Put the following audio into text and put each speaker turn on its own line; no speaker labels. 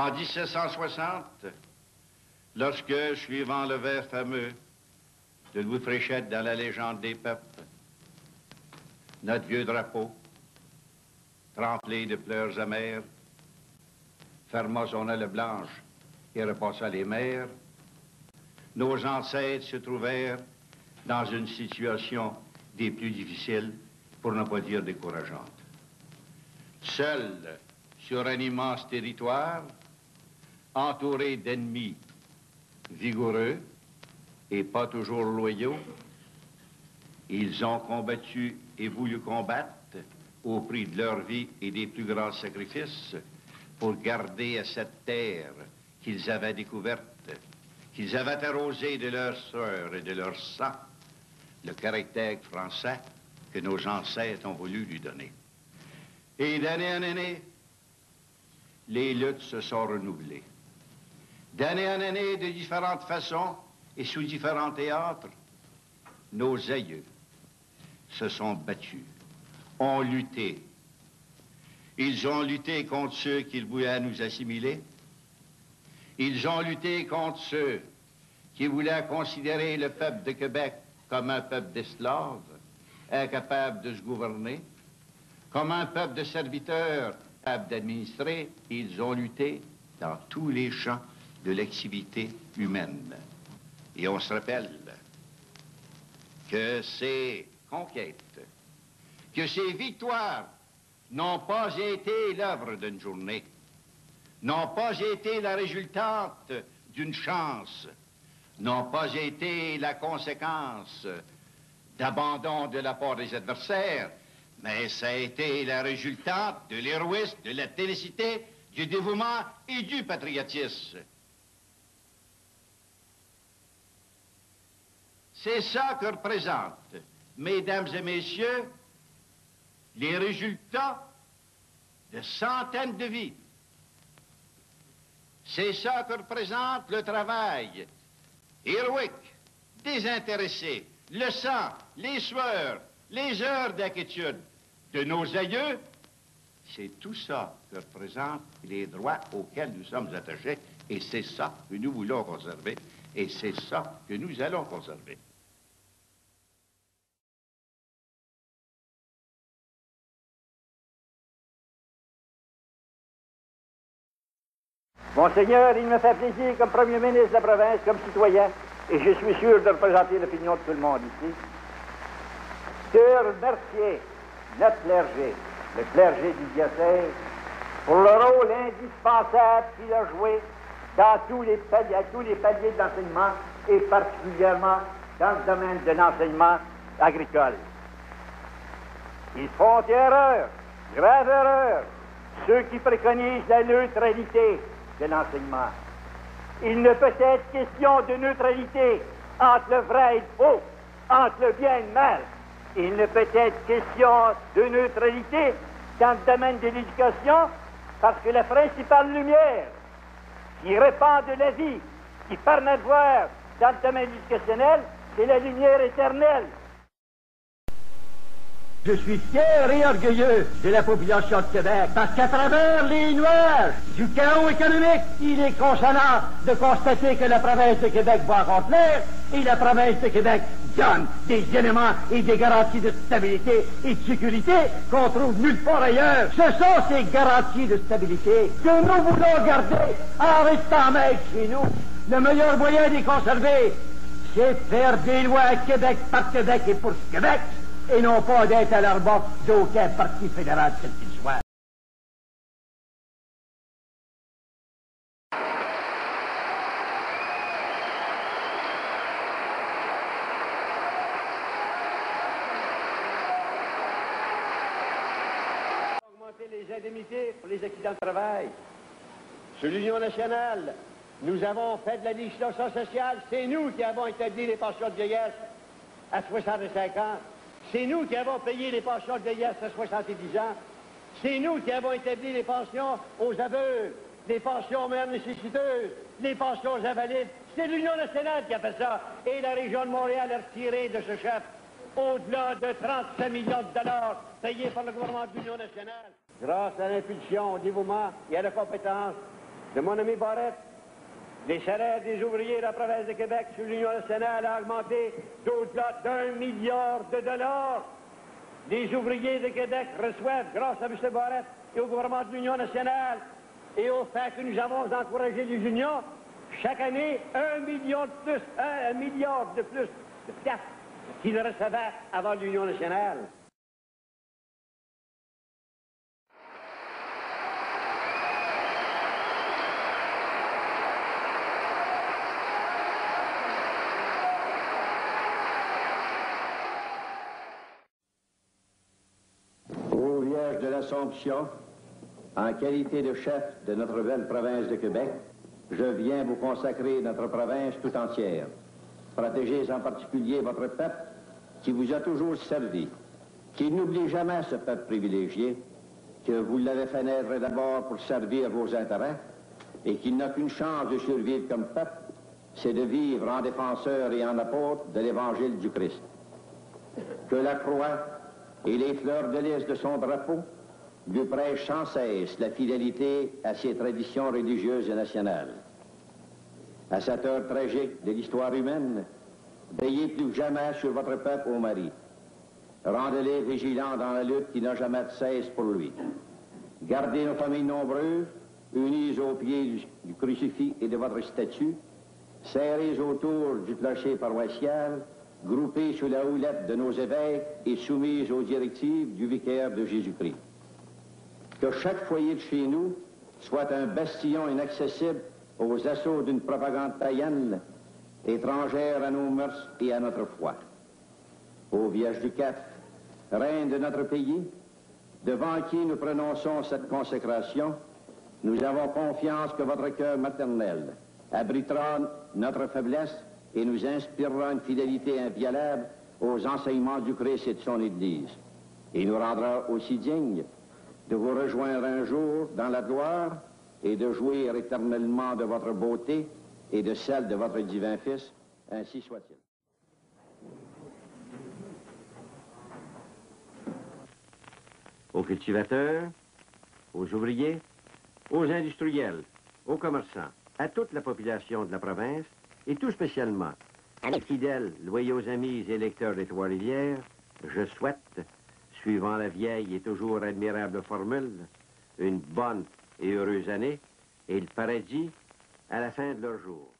En 1760, lorsque, suivant le vers fameux de Louis Fréchette dans la légende des peuples, notre vieux drapeau, trempé de pleurs amères, ferma son aile blanche et repassa les mers, nos ancêtres se trouvèrent dans une situation des plus difficiles, pour ne pas dire décourageante. Seuls sur un immense territoire, entourés d'ennemis vigoureux et pas toujours loyaux, ils ont combattu et voulu combattre au prix de leur vie et des plus grands sacrifices pour garder à cette terre qu'ils avaient découverte, qu'ils avaient arrosée de leur sueur et de leur sang, le caractère français que nos ancêtres ont voulu lui donner. Et d'année en année, les luttes se sont renouvelées. D'année en année, de différentes façons et sous différents théâtres, nos aïeux se sont battus, ont lutté. Ils ont lutté contre ceux qui voulaient nous assimiler. Ils ont lutté contre ceux qui voulaient considérer le peuple de Québec comme un peuple d'esclaves, incapable de se gouverner, comme un peuple de serviteurs, capable d'administrer. Ils ont lutté dans tous les champs de l'activité humaine. Et on se rappelle que ces conquêtes, que ces victoires n'ont pas été l'œuvre d'une journée, n'ont pas été la résultante d'une chance, n'ont pas été la conséquence d'abandon de la part des adversaires, mais ça a été la résultante de l'héroïsme, de la télicité, du dévouement et du patriotisme. C'est ça que représentent, mesdames et messieurs, les résultats de centaines de vies. C'est ça que représente le travail héroïque, désintéressé, le sang, les sueurs, les heures d'inquiétude de nos aïeux. C'est tout ça que représentent les droits auxquels nous sommes attachés et c'est ça que nous voulons conserver et c'est ça que nous allons conserver.
Monseigneur, il me fait plaisir comme Premier ministre de la province, comme citoyen, et je suis sûr de représenter l'opinion de tout le monde ici, de remercier notre clergé, le clergé du diocèse, pour le rôle indispensable qu'il a joué dans tous les paliers, à tous les paliers d'enseignement et particulièrement dans le domaine de l'enseignement agricole. Ils font erreur, grave erreur, ceux qui préconisent la neutralité de l'enseignement. Il ne peut être question de neutralité entre le vrai et le faux, entre le bien et le mal. Il ne peut être question de neutralité dans le domaine de l'éducation parce que la principale lumière qui répand de la vie, qui permet de voir dans le domaine éducationnel, c'est la lumière éternelle. Je suis fier et orgueilleux de la population de Québec, parce qu'à travers les nuages du chaos économique, il est consonant de constater que la province de Québec va accomplir et la province de Québec donne des éléments et des garanties de stabilité et de sécurité qu'on trouve nulle part ailleurs. Ce sont ces garanties de stabilité que nous voulons garder en restant maîtres chez nous. Le meilleur moyen d'y conserver, c'est faire des lois à Québec par Québec et pour Québec et non pas d'être à l'arbre d'aucun parti fédéral quel qu'il soit. Augmenter les indemnités pour les accidents de travail. Sur l'Union nationale, nous avons fait de la législation sociale. C'est nous qui avons établi les pensions de vieillesse à 65 ans. C'est nous qui avons payé les pensions de vieillesse à 70 ans. C'est nous qui avons établi les pensions aux aveugles, les pensions aux mères nécessiteuses, les pensions aux invalides. C'est l'Union nationale qui a fait ça. Et la région de Montréal a retiré de ce chef au-delà de 35 millions de dollars payés par le gouvernement de l'Union nationale. Grâce à l'impulsion, au dévouement et à la compétence de mon ami Barrette, les salaires des ouvriers de la province de Québec sous l'Union nationale a augmenté d'au-delà d'un milliard de dollars. Les ouvriers de Québec reçoivent, grâce à M. Barrette et au gouvernement de l'Union nationale, et au fait que nous avons encouragé les unions, chaque année, un million de plus, un, milliard de plus de piastres qu'ils recevaient avant l'Union nationale.
Au Vierge de en qualité de chef de notre belle province de Québec, je viens vous consacrer notre province tout entière. Protégez en particulier votre peuple qui vous a toujours servi, qui n'oublie jamais ce peuple privilégié, que vous l'avez fait naître d'abord pour servir vos intérêts et qu'il n'a qu'une chance de survivre comme peuple, c'est de vivre en défenseur et en apôtre de l'évangile du Christ. Que la croix et les fleurs de lys de son drapeau lui prêchent sans cesse la fidélité à ses traditions religieuses et nationales. À cette heure tragique de l'histoire humaine, veillez plus que jamais sur votre peuple au mari. Rendez-les vigilants dans la lutte qui n'a jamais de cesse pour lui. Gardez nos familles nombreuses, unies au pied du, du crucifix et de votre statue, serrées autour du clocher paroissial, groupées sous la houlette de nos évêques et soumises aux directives du vicaire de Jésus-Christ. Que chaque foyer de chez nous soit un bastion inaccessible aux assauts d'une propagande païenne, étrangère à nos mœurs et à notre foi. Ô Vierge du Cap, Reine de notre pays, devant qui nous prononçons cette consécration, nous avons confiance que votre cœur maternel abritera notre faiblesse et nous inspirera une fidélité inviolable aux enseignements du Christ et de son Église. Et nous rendra aussi dignes de vous rejoindre un jour dans la gloire et de jouir éternellement de votre beauté et de celle de votre divin Fils. Ainsi soit-il.
Aux cultivateurs, aux ouvriers, aux industriels, aux commerçants, à toute la population de la province, et tout spécialement à mes fidèles, loyaux amis et lecteurs des Trois-Rivières, je souhaite, suivant la vieille et toujours admirable formule, une bonne et heureuse année et le paradis à la fin de leur jour.